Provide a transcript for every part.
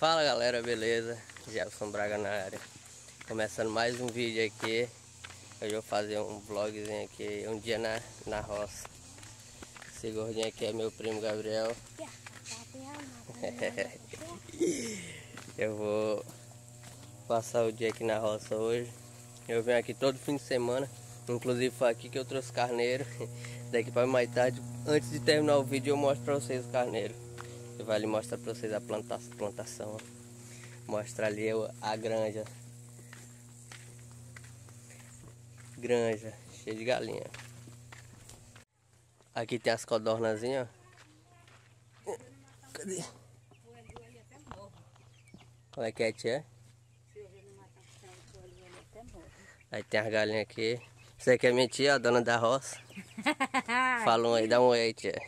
Fala galera, beleza? Gelson Braga na área. Começando mais um vídeo aqui. Hoje eu vou fazer um vlogzinho aqui Um dia na, na roça. Esse gordinho aqui é meu primo Gabriel. Eu vou passar o dia aqui na roça hoje. Eu venho aqui todo fim de semana. Inclusive foi aqui que eu trouxe carneiro. Daqui para mais tarde Antes de terminar o vídeo eu mostro para vocês o carneiro vai ali mostrar para vocês a plantação, plantação. Mostra ali a granja. Granja, cheia de galinha. Aqui tem as codornazinhas, Cadê? Como é que é, tia? Aí tem as galinhas aqui. Você que minha tia, a dona da roça. Fala um aí, dá um oi aí, tia.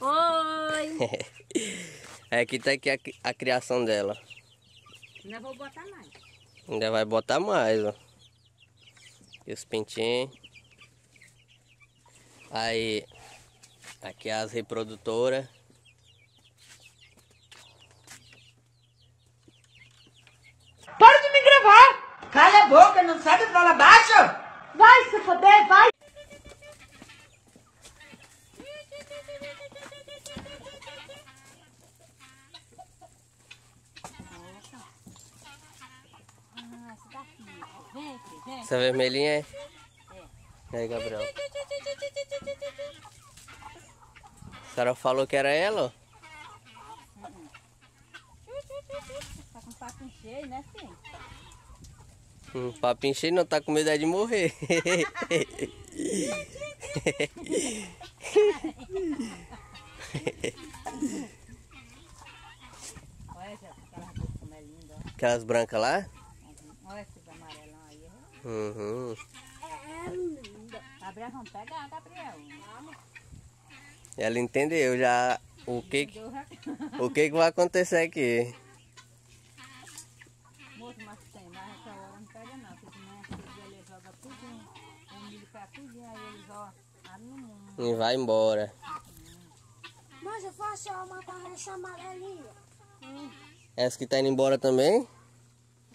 Oi! é aqui tá aqui a, a, criação dela. Ainda vou botar mais. Ainda vai botar mais, ó. E os pintinhos. Aí, aqui as reprodutoras. Para de me gravar! Cala a boca, não sabe falar baixo? Vai se foder, vai! Essa vermelhinha é? É. aí, Gabriel. A senhora falou que era ela? Tá com papinho cheio, né, filho? Um papinho cheio não, tá com medo de morrer. Olha, é linda, Aquelas brancas lá? Olha esses amarelão aí. Uhum. Gabriel, vamos pegar, Gabriel. Vamos. Ela entendeu já o que, que o que, que vai acontecer aqui. Moço, mas tem, mas essa hora não pega não, porque senão esse ele joga tudinho, o milho pra tudinho, aí eles ó, abrem no mundo. E vai embora. Mas eu faço ela matar essa amarelinha. Hum. Essa que tá indo embora também.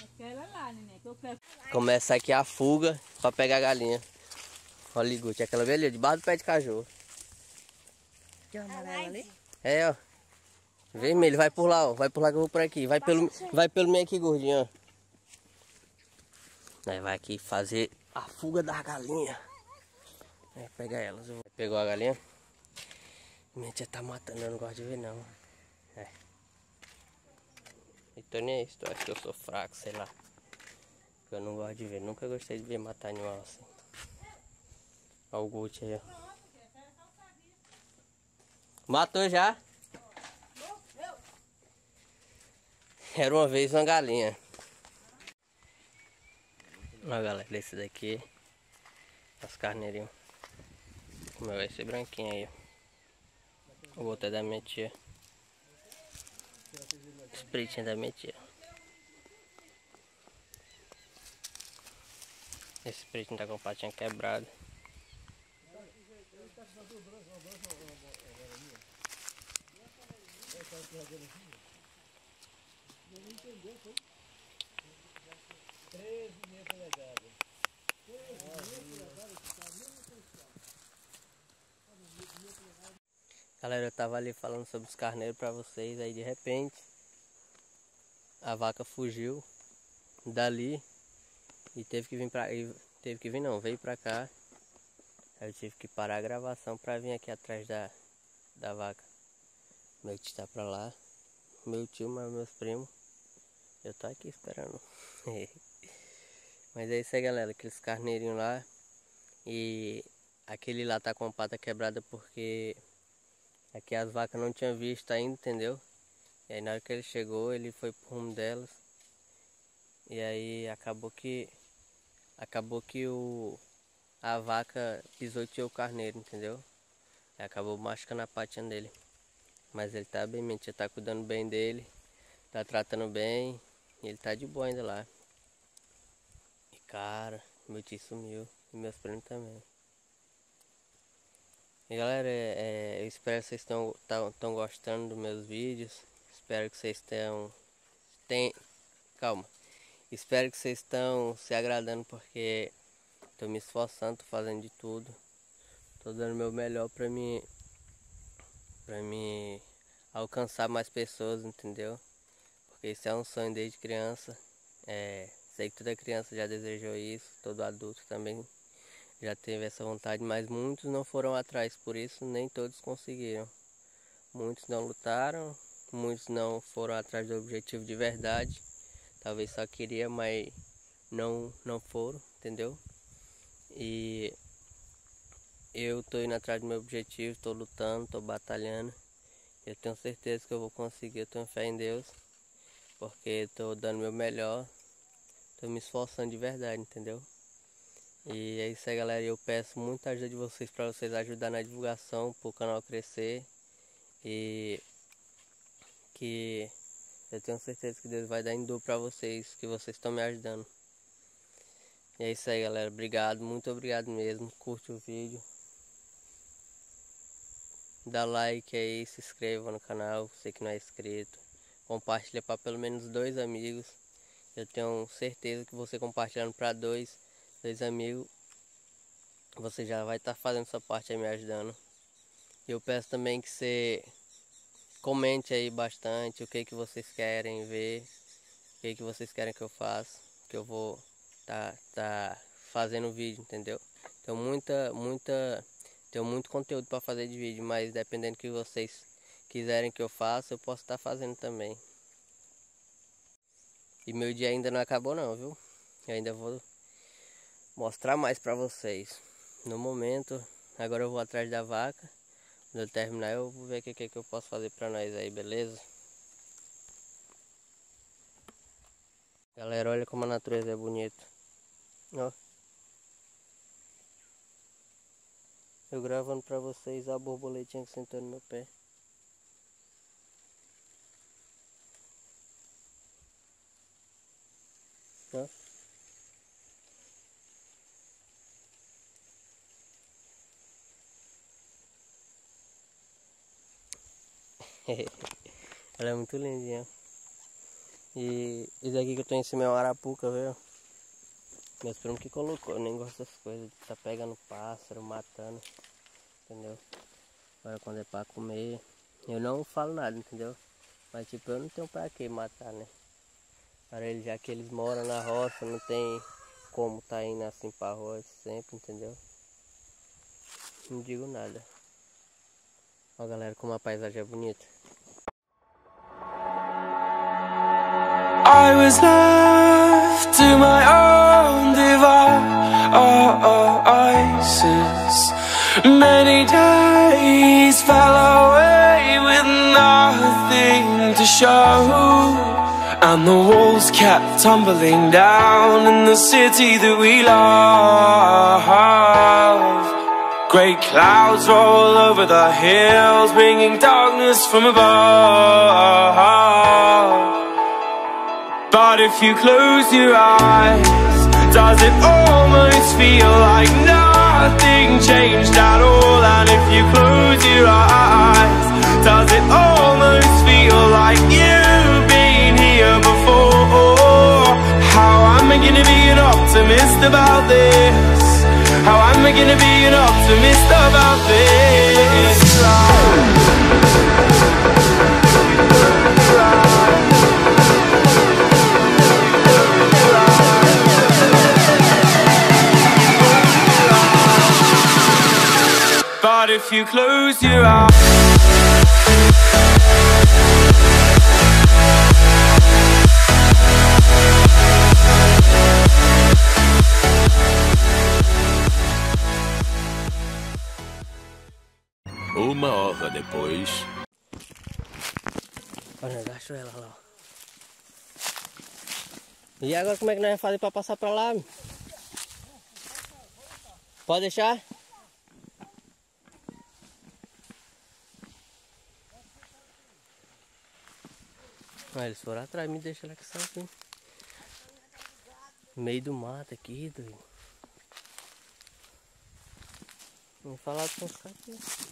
Aquela lá, neném, que eu quero. Começa aqui a fuga pra pegar a galinha. Olha, Guti, aquela ali, ó, debaixo do pé de cachorro. Tem uma amarela ali? É, ó. Vermelho, vai por lá, ó. Vai por lá que eu vou por aqui. Vai pelo, vai pelo meio aqui, gordinho, ó. Aí vai aqui fazer a fuga da galinha. É, pega elas. Pegou a galinha? Minha tia tá matando, eu não gosto de ver não. Tô nem aí, tu acha que eu sou fraco, sei lá. Eu não gosto de ver, nunca gostei de ver matar animal assim. Olha o Gucci aí, ó. Matou já? Era uma vez uma galinha. Olha galera, esse daqui. As meu vai ser branquinho aí. O outro é da minha tia. Esse pretinho é da minha tia. Esse pretinho tá com a patinha quebrada. Galera, eu tava ali falando sobre os carneiros pra vocês, aí de repente a vaca fugiu dali e teve que vir pra. Teve que vir não, veio pra cá. Eu tive que parar a gravação pra vir aqui atrás da, da vaca. Meu tio tá pra lá. Meu tio, mas meus primos. Eu tô aqui esperando. mas é isso aí galera, aqueles carneirinhos lá. E aquele lá tá com a pata quebrada porque aqui as vacas não tinham visto ainda, entendeu? E aí na hora que ele chegou, ele foi pro rumo delas. E aí acabou que acabou que o a vaca pisoteou o carneiro, entendeu? Aí acabou machucando a patinha dele. Mas ele tá bem, minha tia tá cuidando bem dele, tá tratando bem, e ele tá de boa ainda lá. E cara, meu tio sumiu, e meus primos também. E galera, é, é, eu espero que vocês estão gostando dos meus vídeos. Espero que vocês tenham tem. Calma. Espero que vocês estão se agradando porque tô me esforçando, tô fazendo de tudo. Tô dando meu melhor pra mim. Pra me alcançar mais pessoas, entendeu? Porque isso é um sonho desde criança. É, sei que toda criança já desejou isso, todo adulto também já teve essa vontade, mas muitos não foram atrás, por isso nem todos conseguiram. Muitos não lutaram, muitos não foram atrás do objetivo de verdade. Talvez só queria, mas não não foram, entendeu? E eu tô indo atrás do meu objetivo, tô lutando, tô batalhando. Eu tenho certeza que eu vou conseguir, eu tenho fé em Deus, porque tô dando meu melhor, tô me esforçando de verdade, entendeu? E é isso aí, galera. Eu peço muita ajuda de vocês para vocês ajudar na divulgação, para o canal crescer. E que eu tenho certeza que Deus vai dar em para vocês, que vocês estão me ajudando. E é isso aí, galera. Obrigado, muito obrigado mesmo. Curte o vídeo. Dá like aí, se inscreva no canal, você que não é inscrito. Compartilha para pelo menos dois amigos. Eu tenho certeza que você compartilhando para dois dois amigos, você já vai estar tá fazendo sua parte aí me ajudando. Eu peço também que você comente aí bastante o que que vocês querem ver, o que que vocês querem que eu faça, que eu vou tá tá fazendo vídeo, entendeu? Tenho muita muita tenho muito conteúdo para fazer de vídeo, mas dependendo do que vocês quiserem que eu faça, eu posso estar tá fazendo também. E meu dia ainda não acabou não, viu? Eu ainda vou mostrar mais para vocês. No momento, agora eu vou atrás da vaca. Quando terminar, eu vou ver o que, que, que eu posso fazer para nós aí, beleza? Galera, olha como a natureza é bonita. Ó. Eu gravando pra vocês a borboletinha que sentou no meu pé. Ó. Ela é muito lindinha. E isso aqui que eu tô em cima é uma arapuca, viu? Meus primos que colocou, eu nem gosto dessas coisas. Tá pegando pássaro, matando. Entendeu? Agora quando é pra comer. Eu não falo nada, entendeu? Mas tipo, eu não tenho pra que matar, né? Para eles, já que eles moram na roça, não tem como tá indo assim pra roça sempre, entendeu? Não digo nada. Ó galera, como a paisagem é bonita. I was left to my own devices oh, oh, Many days fell away with nothing to show. And the walls kept tumbling down in the city that we love Great clouds roll over the hills Bringing darkness from above but if you close your eyes Does it almost feel like nothing changed at all? And if you close your eyes Does it almost feel like you've been here before? How am I gonna be an optimist about this? How am I gonna be an optimist about this? But if you close your eyes depois. Olha, agacho ela lá. E agora como é que nós vamos fazer para passar para lá? Pode deixar? Ah, eles foram atrás, me deixa lá que sozinho. No meio do mato aqui, doido. Vou falar com os aqui.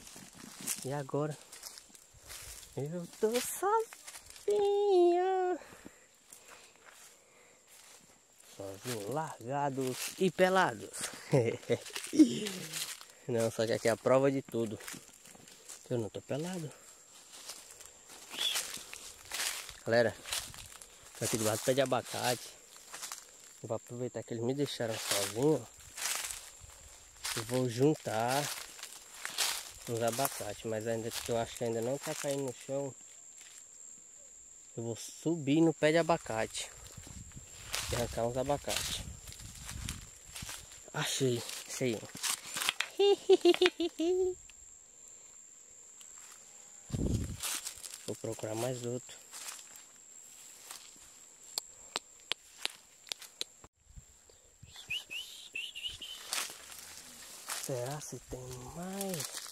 E agora? Eu tô sozinha. sozinho, largados e pelados. não, só que aqui é a prova de tudo. Eu não tô pelado. Galera, aqui debaixo do pé de abacate. vou aproveitar que eles me deixaram sozinho. Eu vou juntar os abacates, mas ainda que eu acho que ainda não tá caindo no chão. Eu vou subir no pé de abacate e arrancar uns abacates. Achei, um. Vou procurar mais outro. Será se tem mais?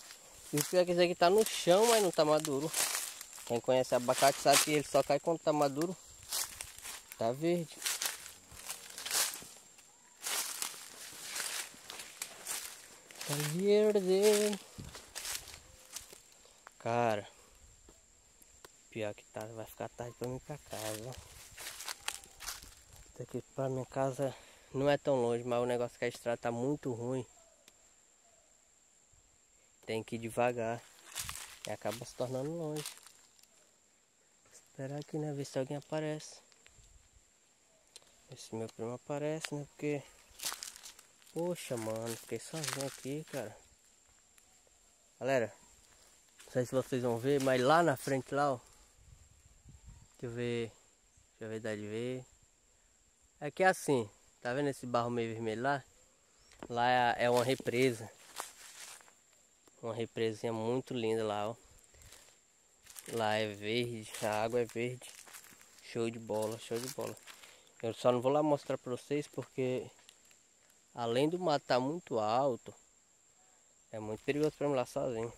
E o pior é que esse aqui tá no chão, mas não tá maduro. Quem conhece abacate sabe que ele só cai quando tá maduro. Tá verde. Tá verde. Cara. Pior que tá, vai ficar tarde pra mim pra casa. Daqui pra minha casa não é tão longe, mas o negócio que a estrada tá muito ruim tem que ir devagar. E acaba se tornando longe. Esperar aqui, né? Ver se alguém aparece. Ver se meu primo aparece, né? Porque. Poxa, mano, fiquei sozinho aqui, cara. Galera, não sei se vocês vão ver, mas lá na frente lá, ó. Deixa eu ver. Deixa eu ver, dá de ver. Aqui é assim, tá vendo esse barro meio vermelho lá? Lá é uma represa. Uma represinha muito linda lá, ó. Lá é verde, a água é verde. Show de bola, show de bola. Eu só não vou lá mostrar pra vocês porque além do mato tá muito alto, é muito perigoso pra mim lá sozinho.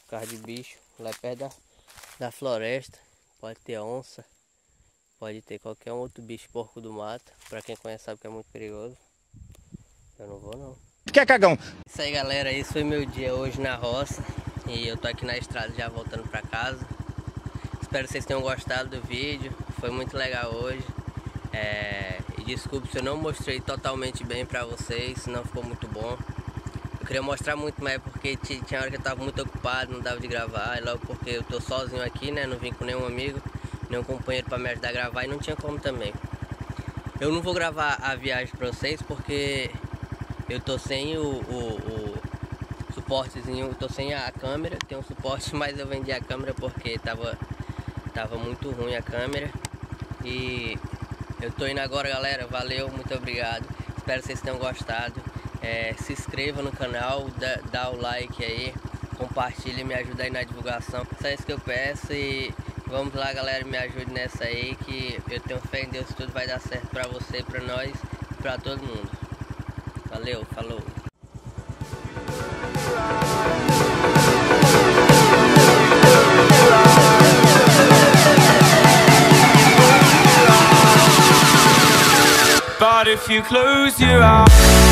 Por causa de bicho, lá é perto da, da floresta, pode ter onça, pode ter qualquer outro bicho porco do mato. Pra quem conhece sabe que é muito perigoso. Eu não vou não. Que é cagão? Isso aí galera, esse foi meu dia hoje na roça. E eu tô aqui na estrada já voltando pra casa. Espero que vocês tenham gostado do vídeo. Foi muito legal hoje. É... E desculpe se eu não mostrei totalmente bem pra vocês Se não ficou muito bom. Eu queria mostrar muito mais porque tinha hora que eu tava muito ocupado Não dava de gravar E logo porque eu tô sozinho aqui, né Não vim com nenhum amigo Nenhum companheiro pra me ajudar a gravar E não tinha como também. Eu não vou gravar a viagem pra vocês porque eu tô sem o, o, o suportezinho, tô sem a câmera, tem um suporte, mas eu vendi a câmera porque tava, tava muito ruim a câmera. E eu tô indo agora galera, valeu, muito obrigado. Espero que vocês tenham gostado. É, se inscreva no canal, dá, dá o like aí, compartilhe, me ajuda aí na divulgação. Só isso que eu peço e vamos lá galera, me ajude nessa aí que eu tenho fé em Deus, tudo vai dar certo pra você, pra nós pra todo mundo. Valeu, falou. But if you close your eyes